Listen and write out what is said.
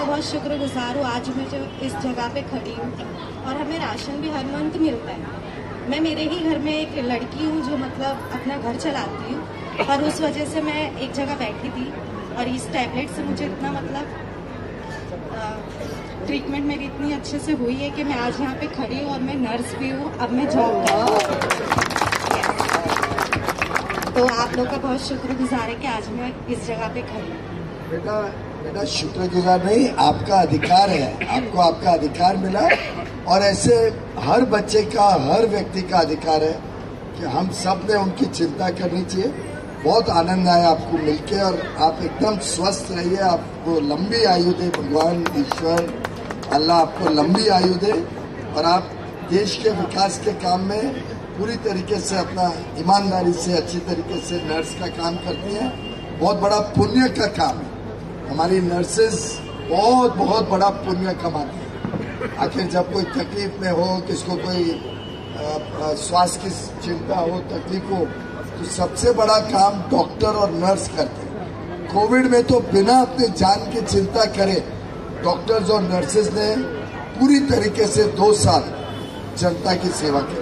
बहुत शुक्रगुजार हूँ, आज मैं जो इस जगह पे खड़ी हूँ और हमें राशन भी हर मंथ मिलता है। मैं मेरे ही घर में एक लड़की हूँ जो मतलब अपना घर चलाती हूँ और उस वजह से मैं एक जगह बैठी थी और इस टैबलेट से मुझे इतना मतलब ट्रीटमेंट मेरी इतनी अच्छे से हुई है कि मैं आज यहाँ पे खड़ी हूँ और मैं नर्स भी हूँ। अब मैं जॉब कर तो आप लोग का बहुत शुक्रगुजार है कि आज मैं इस जगह पे खड़ी हूँ। बेटा, शुक्रगुजार नहीं, आपका अधिकार है। आपको आपका अधिकार मिला। और ऐसे हर बच्चे का, हर व्यक्ति का अधिकार है कि हम सबने उनकी चिंता करनी चाहिए। बहुत आनंद आया आपको मिलके और आप एकदम स्वस्थ रहिए। आपको लंबी आयु दे भगवान ईश्वर। अल्लाह आपको लंबी आयु दे और आप देश के विकास के काम में पूरी तरीके से अपना ईमानदारी से, अच्छी तरीके से नर्स का काम करती हैं। बहुत बड़ा पुण्य का काम है। हमारी नर्सेज बहुत बहुत बड़ा पुण्य कमाती हैं। आखिर जब कोई तकलीफ़ में हो, किसको कोई स्वास्थ्य की चिंता हो, तकलीफ़ हो तो सबसे बड़ा काम डॉक्टर और नर्स करते हैं। कोविड में तो बिना अपने जान की चिंता करे डॉक्टर्स और नर्सेज ने पूरी तरीके से दो साल जनता की सेवा की।